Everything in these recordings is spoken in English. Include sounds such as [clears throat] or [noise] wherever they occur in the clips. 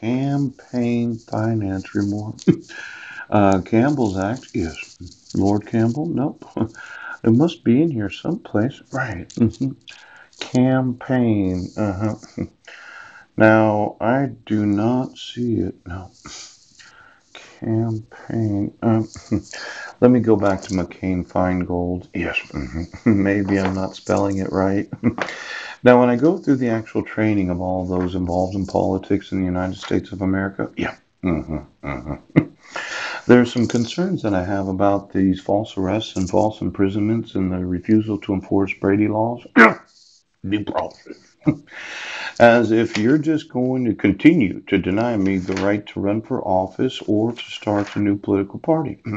Campaign Finance Reform. [laughs] uh, Campbell's Act, yes. Lord Campbell, nope. [laughs] it must be in here someplace. Right. hmm Campaign. Uh huh. [laughs] Now, I do not see it. No. Campaign. Um, let me go back to McCain Feingold. Yes. mhm. Maybe I'm not spelling it right. Now, when I go through the actual training of all those involved in politics in the United States of America, yeah. mm-hmm, mm-hmm. [laughs] There are some concerns that I have about these false arrests and false imprisonments and the refusal to enforce Brady laws. [clears throat] Due process. [laughs] As if you're just going to continue to deny me the right to run for office or to start a new political party. [clears throat]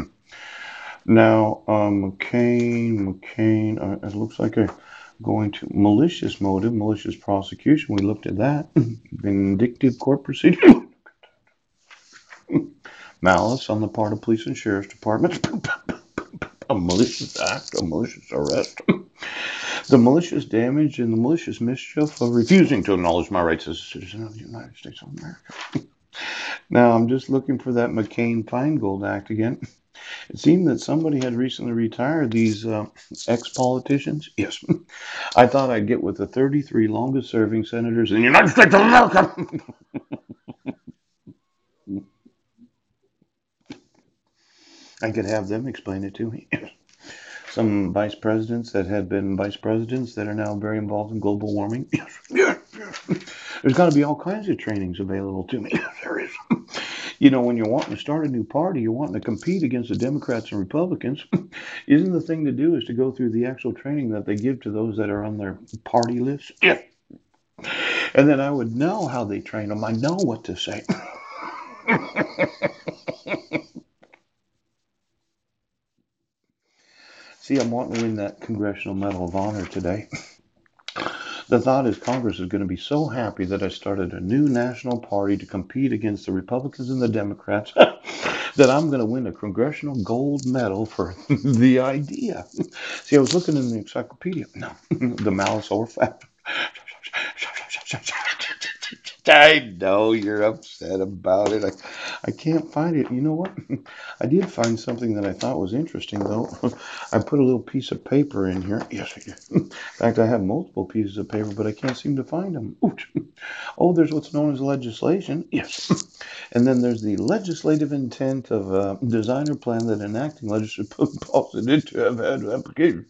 Now, um, McCain, McCain, uh, it looks like a going to malicious motive, malicious prosecution. We looked at that. [laughs] Vindictive court proceeding. [laughs] Malice on the part of police and sheriff's departments. [laughs] a malicious act, a malicious arrest. the malicious damage and the malicious mischief of refusing to acknowledge my rights as a citizen of the United States of America. Now I'm just looking for that McCain Feingold Act again. It seemed that somebody had recently retired these uh, ex politicians. [laughs] Yes. I thought I'd get with the 33 longest serving senators in the United States of America. [laughs] I could have them explain it to me. [laughs] Some vice presidents that had been vice presidents that are now very involved in global warming. There's got to be all kinds of trainings available to me. There is. You know, when you're wanting to start a new party, you're wanting to compete against the Democrats and Republicans. [laughs] Isn't the thing to do is to go through the actual training that they give to those that are on their party list? Yeah. And then I would know how they train them. I know what to say. [laughs] See, I'm wanting to win that Congressional Medal of Honor today. [laughs] The thought is Congress is going to be so happy that I started a new national party to compete against the Republicans and the Democrats [laughs] that I'm going to win a Congressional Gold Medal for [laughs] the idea. See, I was looking in the encyclopedia. No, [laughs] the malice or fact. I know you're upset about it. I, I can't find it. You know what? [laughs] I did find something that I thought was interesting, though. [laughs] I put a little piece of paper in here. Yes, I did. [laughs] In fact, I have multiple pieces of paper, but I can't seem to find them. Ouch. Oh, there's what's known as legislation. Yes. And then there's the legislative intent of a designer plan that enacting legislative policy into have had application.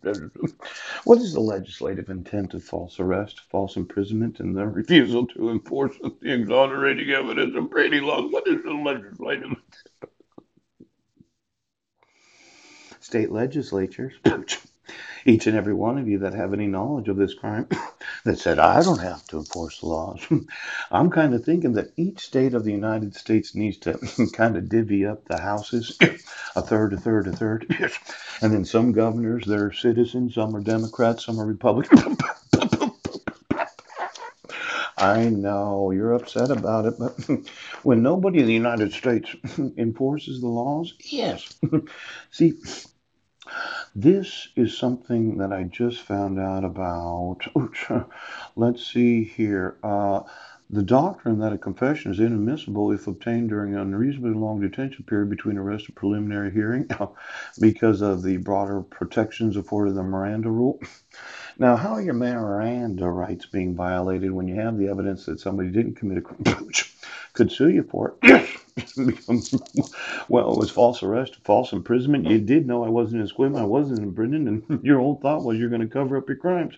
What is the legislative intent of false arrest, false imprisonment, and the refusal to enforce the exonerating evidence of Brady laws? What is the legislative state legislatures? Each and every one of you that have any knowledge of this crime [coughs] that said, I don't have to enforce the laws. [laughs] I'm kind of thinking that each state of the United States needs to [laughs] kind of divvy up the houses [coughs] a third, a third, a third. [laughs] And then some governors, they're citizens, some are Democrats, some are Republicans. I know you're upset about it, but [laughs] when nobody in the United States [laughs] enforces the laws, yes. [laughs] See, this is something that I just found out about. Let's see here. Uh, the doctrine that a confession is inadmissible if obtained during an unreasonably long detention period between arrest and preliminary hearing [laughs] because of the broader protections afforded the Miranda rule. Now, how are your Miranda rights being violated when you have the evidence that somebody didn't commit a crime? Could sue you for it. [coughs] Well, it was false arrest, false imprisonment. You did know I wasn't in Sequim, I wasn't in Brendan, and [laughs] your whole thought was you're going to cover up your crimes.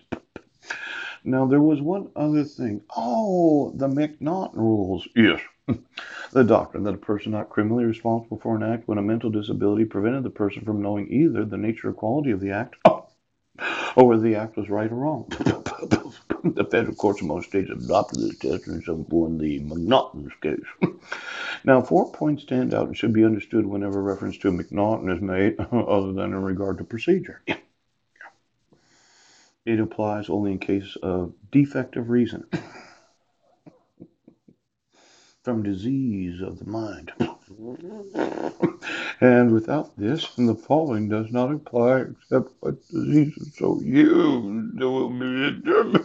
Now, there was one other thing. Oh, the McNaughton rules. Yes. [laughs] the doctrine that a person not criminally responsible for an act when a mental disability prevented the person from knowing either the nature or quality of the act [laughs] or whether the act was right or wrong. [laughs] the federal courts in most states have adopted this test and some in the McNaughton's case. now, four points stand out and should be understood whenever reference to McNaughton is made, other than in regard to procedure. It applies only in case of defective reason from disease of the mind. and without this, the following does not apply except what diseases so you will be.